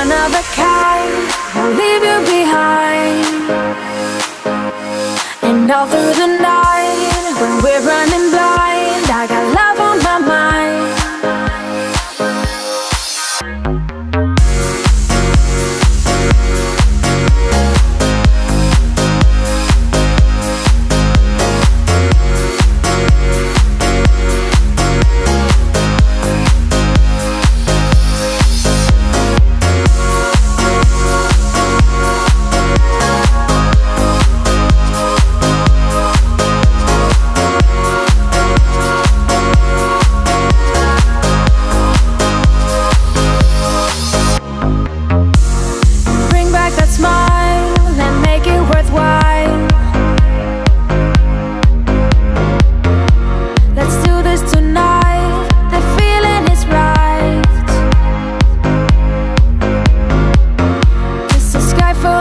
one of a kind. Will leave you behind. And all through the night When we're running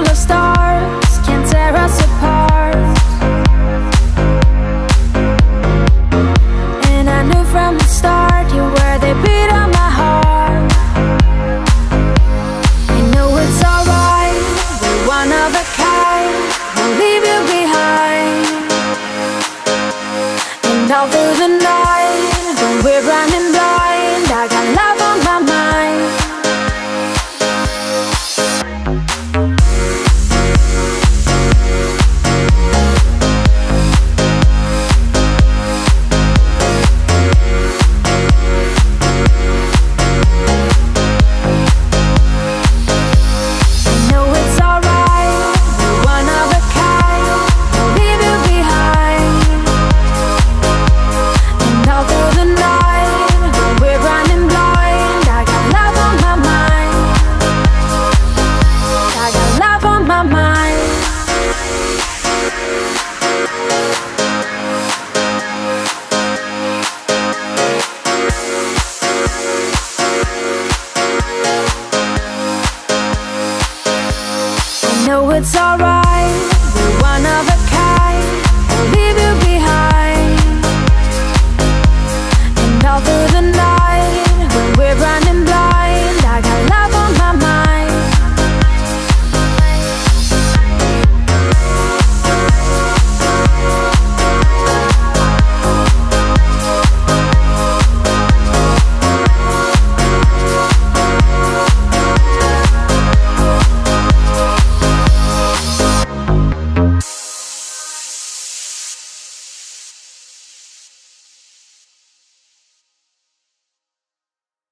the stars. it's alright.